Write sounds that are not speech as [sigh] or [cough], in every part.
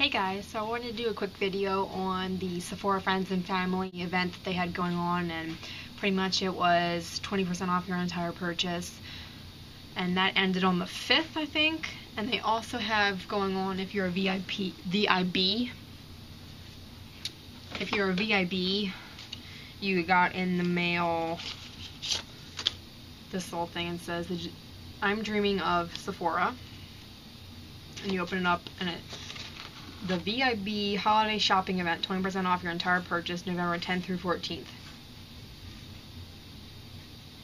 Hey guys, so I wanted to do a quick video on the Sephora Friends and Family event that they had going on and pretty much it was 20% off your entire purchase. And that ended on the 5th I think. And they also have going on if you're a VIP, VIB if you're a VIB you got in the mail. This little thing and says I'm dreaming of Sephora. And you open it up and it the VIB holiday shopping event, 20% off your entire purchase, November 10th through 14th.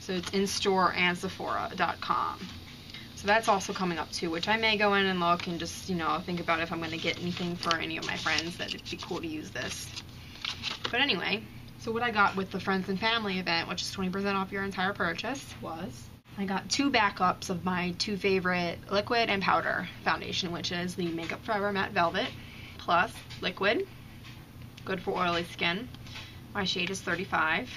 So it's in store and Sephora.com. So that's also coming up too, which I may go in and look and just, you know, think about if I'm going to get anything for any of my friends that it'd be cool to use this. But anyway, so what I got with the Friends and Family event, which is 20% off your entire purchase, was I got two backups of my two favorite liquid and powder foundation, which is the Makeup Forever Matte Velvet Plus liquid, good for oily skin. My shade is 35.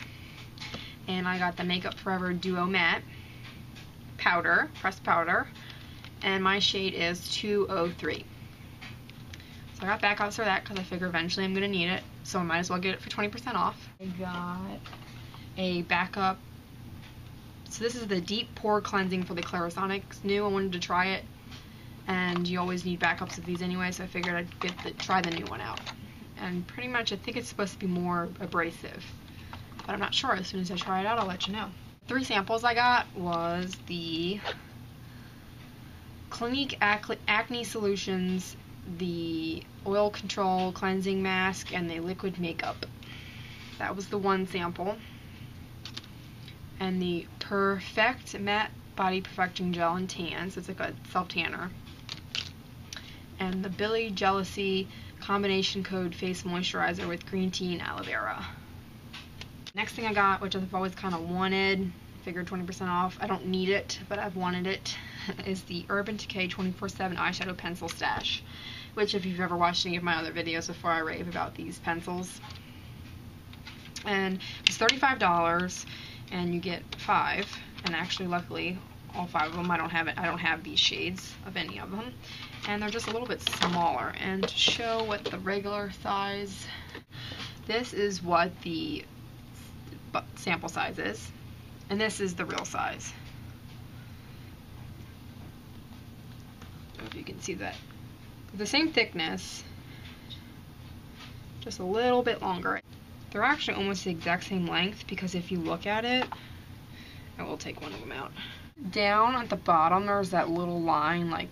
And I got the Makeup Forever Duo Matte powder, pressed powder, and my shade is 203. So I got backups for that because I figure eventually I'm going to need it, so I might as well get it for 20% off. I got a backup so this is the Deep Pore Cleansing for the Clarisonics new. I wanted to try it, and you always need backups of these anyway, so I figured I'd get the, try the new one out. And pretty much, I think it's supposed to be more abrasive, but I'm not sure. As soon as I try it out, I'll let you know. Three samples I got was the Clinique Acne Solutions, the Oil Control Cleansing Mask, and the Liquid Makeup. That was the one sample and the Perfect Matte Body Perfecting Gel and Tan, so It's like a self-tanner. And the Billy Jealousy Combination Code Face Moisturizer with green tea and aloe vera. Next thing I got, which I've always kind of wanted, figured 20% off. I don't need it, but I've wanted it, [laughs] is the Urban Decay 24-7 Eyeshadow Pencil Stash. Which, if you've ever watched any of my other videos before, I rave about these pencils. And it's $35 and you get five and actually luckily all five of them I don't have it I don't have these shades of any of them and they're just a little bit smaller. And to show what the regular size this is what the sample size is. And this is the real size. If you can see that. The same thickness just a little bit longer. They're actually almost the exact same length because if you look at it, I will take one of them out. Down at the bottom, there's that little line like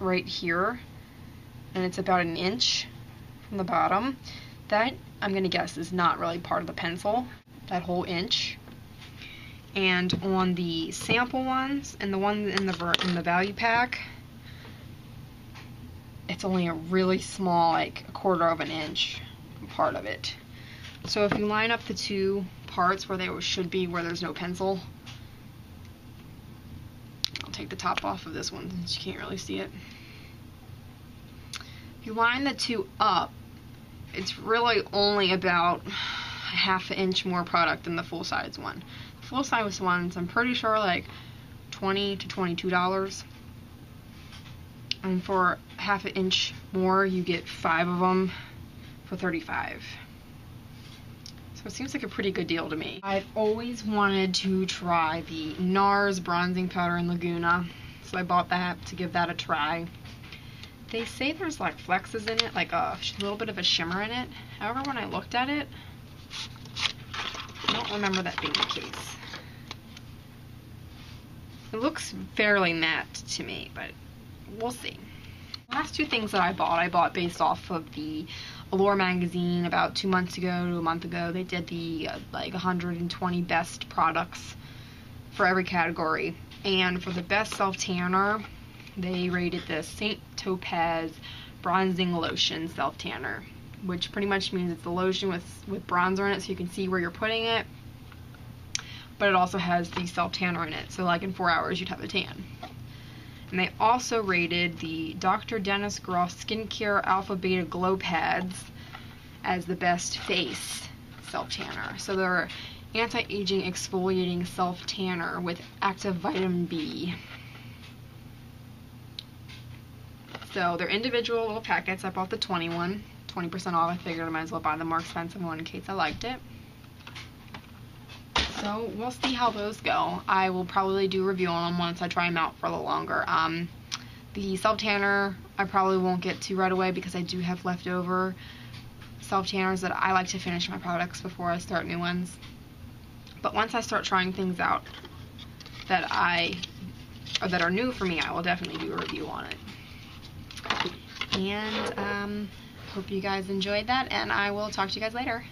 right here, and it's about an inch from the bottom. That, I'm to guess, is not really part of the pencil, that whole inch. And on the sample ones and the ones in the, in the value pack, it's only a really small, like a quarter of an inch part of it. So if you line up the two parts where they should be, where there's no pencil, I'll take the top off of this one since you can't really see it. If you line the two up, it's really only about a half an inch more product than the full size one. The full size ones, I'm pretty sure like 20 to 22 dollars and for half an inch more you get five of them for 35 so it seems like a pretty good deal to me. I've always wanted to try the NARS bronzing powder in Laguna so I bought that to give that a try. They say there's like flexes in it, like a little bit of a shimmer in it. However, when I looked at it, I don't remember that being the case. It looks fairly matte to me, but we'll see. Last two things that I bought, I bought based off of the Allure magazine about two months ago to a month ago. They did the uh, like 120 best products for every category. And for the best self tanner, they rated the St. Tropez Bronzing Lotion Self Tanner, which pretty much means it's a lotion with, with bronzer in it so you can see where you're putting it. But it also has the self tanner in it, so like in four hours you'd have a tan. And they also rated the Dr. Dennis Gross Skincare Alpha Beta Glow Pads as the best face self-tanner. So they're anti-aging exfoliating self-tanner with active vitamin B. So they're individual little packets. I bought the 21, 20% off. I figured I might as well buy the more expensive one in case I liked it. So we'll see how those go. I will probably do a review on them once I try them out for a little longer. Um, the self tanner I probably won't get to right away because I do have leftover self tanners that I like to finish my products before I start new ones. But once I start trying things out that I that are new for me, I will definitely do a review on it. And um, hope you guys enjoyed that, and I will talk to you guys later.